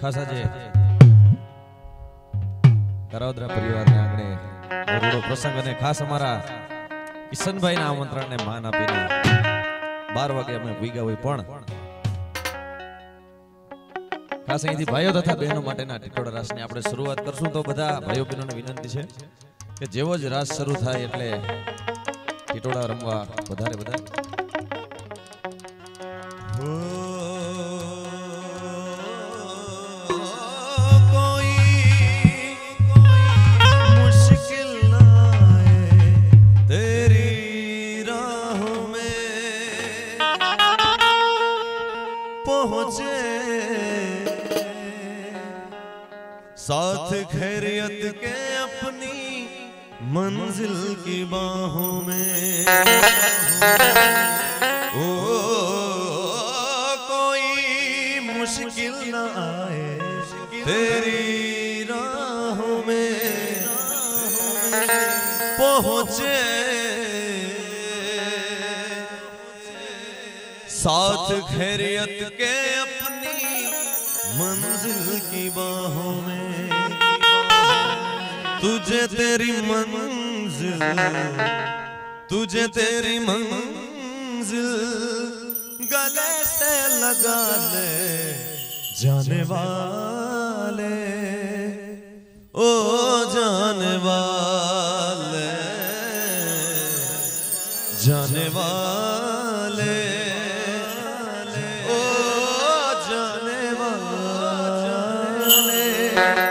ખાસ આજે કરાવદરા પરિવારને આંગણે ગરુડો પ્રસંગ અને ખાસ અમારા કિશનભાઈના આમંત્રણને માન આપીને બાર વાગે અમે ભીગા હોય પણ ખાસ અહીંથી ભાઈઓ તથા બહેનો માટેના ટીટોળા રાસની આપણે શરૂઆત કરશું. તો બધા ભાઈઓ બહેનોને વિનંતી છે કે જેવો જ રાસ શરૂ થાય એટલે ટીટોળા રમવા વધારે વધારે. साथ खैरियत के अपनी मंजिल की बाहों में। ओ कोई मुश्किल ना आए तेरी राहों में पहुँचे। साथ खैरियत के अपनी मंजिल की बाहों में। तुझे तेरी मंजिल, तुझे तेरी मंजिल गले से लगा ले, जाने वाले। ओ, जाने वाले जाने वाले। वाले અરે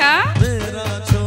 अच्छा?